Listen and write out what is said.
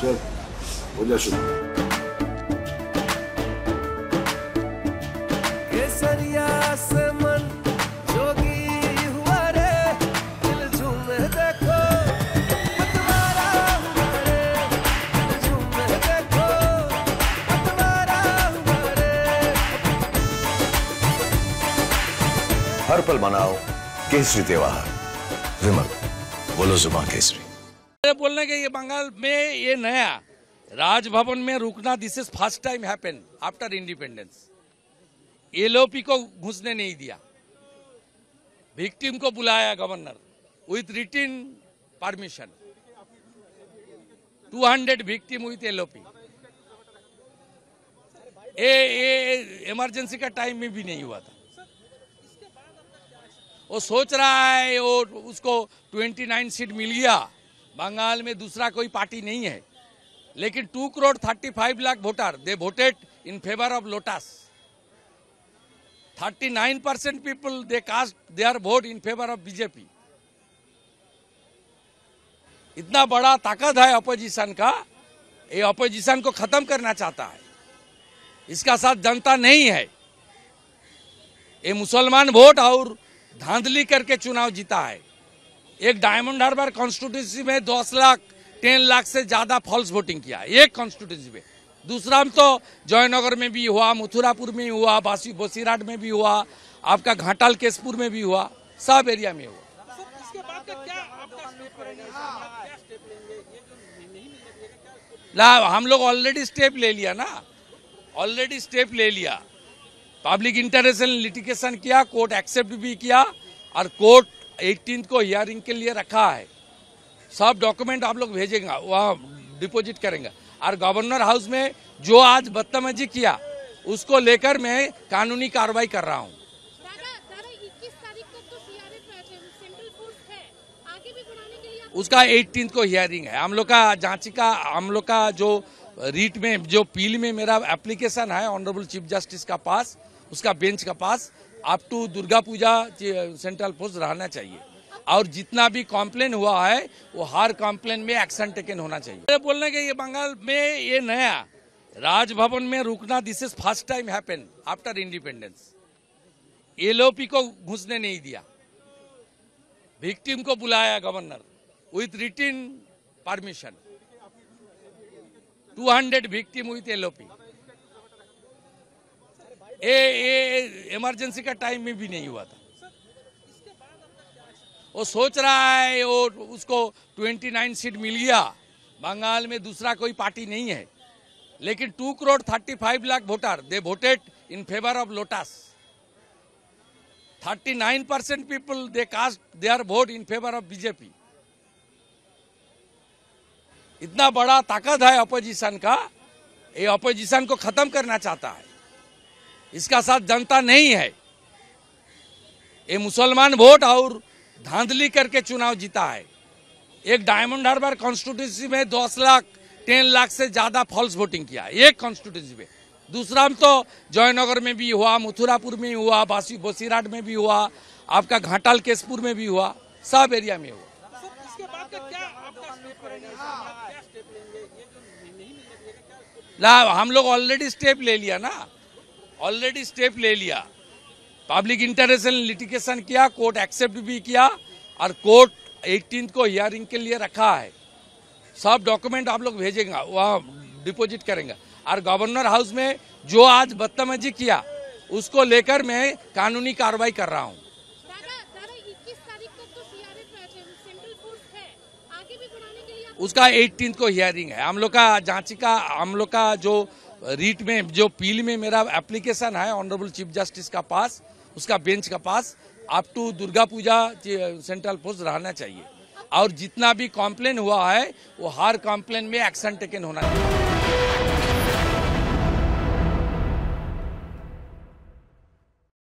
चल हो जा शुरू केसरिया से मन जोगी हुआ रे दिल झूमे देखो पतवारा हुआ रे दिल झूमे देखो पतवारा हुआ रे हर पल मनाओ केसरी त्योहार विमल बोलो जुमा केसरी बोलने के ये बंगाल में ये नया राजभवन में रुकना this is first time happen after independence LOP को घुसने नहीं दिया। विक्टिम को बुलाया governor with written permission 200 victim with LOP ये इमरजेंसी का टाइम में भी नहीं हुआ था। वो सोच रहा है, वो उसको 29 सीट मिल गया। बंगाल में दूसरा कोई पार्टी नहीं है। लेकिन two crore thirty five lakh voter they voted in favour of lotus thirty nine percent people they cast their vote in favour of BJP इतना बड़ा ताकत है अपोजिशन का। ये अपोजिशन को खत्म करना चाहता है। इसका साथ जनता नहीं है। ये मुसलमान वोट और धांधली करके चुनाव जीता है। एक डायमंड हार्बर कॉन्स्टिट्यूंसी में दस लाख टेन लाख से ज़्यादा फॉल्स वोटिंग किया एक कॉन्स्टिट्यूंसी में। दूसरा तो जयनगर में भी हुआ मथुरापुर में हुआ बासी बोसीराट में भी हुआ आपका घाटाल केसपुर में भी हुआ सब एरिया में हुआ। ला हम लोग ऑलरेडी स्टेप ले लिया ना। ऑलरेडी स्टेप ले लिया। पब्लिक इंटरेस्ट लिटिगेशन किया कोर्ट एक्सेप्ट भी किया और कोर्ट 18 को हियरिंग के लिए रखा है। सब डॉक्यूमेंट आप लोग भेजेंगे वहाँ डिपॉजिट करेंगे। और गवर्नर हाउस में जो आज बदतमीजी किया उसको लेकर मैं कानूनी कार्रवाई कर रहा हूँ। दादा दादा 21 तारीख को तो उसका 18 को हियरिंग है। हम लोग का जांची का हम लोग का जो रीट में जो पील में मेरा एप्लीकेशन है ऑनरेबल चीफ जस्टिस का पास उसका बेंच का pass up to Durga Puja central force रहना चाहिए। और जितना भी कॉम्प्लेन हुआ है, वो हर कॉम्प्लेन में एक्शन टेकन होना चाहिए। बोलने के ये बंगाल में ये नया राजभवन में रुकना this is first time happen after independence LOP को घुसने नहीं दिया। विक्टिम को बुलाया governor with written permission 200 victim with LOP ये इमरजेंसी का टाइम में भी नहीं हुआ था। वो सोच रहा है, वो उसको 29 सीट मिल गया। बंगाल में दूसरा कोई पार्टी नहीं है। लेकिन two crore thirty five lakh voter they voted in favour of lotus thirty nine percent people they cast their vote in favour of BJP इतना बड़ा ताकत है अपोजिशन का। ये अपोजिशन को खत्म करना चाहता है। इसका साथ जनता नहीं है। ये मुसलमान वोट और धांधली करके चुनाव जीता है। एक डायमंड हार्बर कॉन्स्टिट्यूंसी में दस लाख टेन लाख से ज़्यादा फॉल्स वोटिंग किया एक कॉन्स्टिट्यूंसी में। दूसरा तो जयनगर में भी हुआ मथुरापुर में हुआ बासी बोसीराट में भी हुआ आपका घाटाल केसपुर में भी हुआ सब एरिया में हुआ। ला हम लोग ऑलरेडी स्टेप ले लिया ना। ऑलरेडी स्टेप ले लिया। पब्लिक इंटरनेशनल लिटिगेशन किया कोर्ट एक्सेप्ट भी किया और कोर्ट 18 को हियरिंग के लिए रखा है। सब डॉक्यूमेंट आप लोग भेजेंगे वहाँ डिपॉजिट करेंगे। और गवर्नर हाउस में जो आज बदतमीजी किया उसको लेकर मैं कानूनी कार्रवाई कर रहा हूँ। दादा दादा 21 तारीख को तो उसका 18 को हियरिंग है। हम लोग का जांची का हम लोग का जो रीट में, जो पील में मेरा एप्लीकेशन है ऑनरेबल चीफ जस्टिस का पास, उसका बेंच का pass up to Durga Puja central force रहना चाहिए। और जितना भी कॉम्प्लेन हुआ है, वो हर कॉम्प्लेन में एक्शन टेकन होना चाहिए।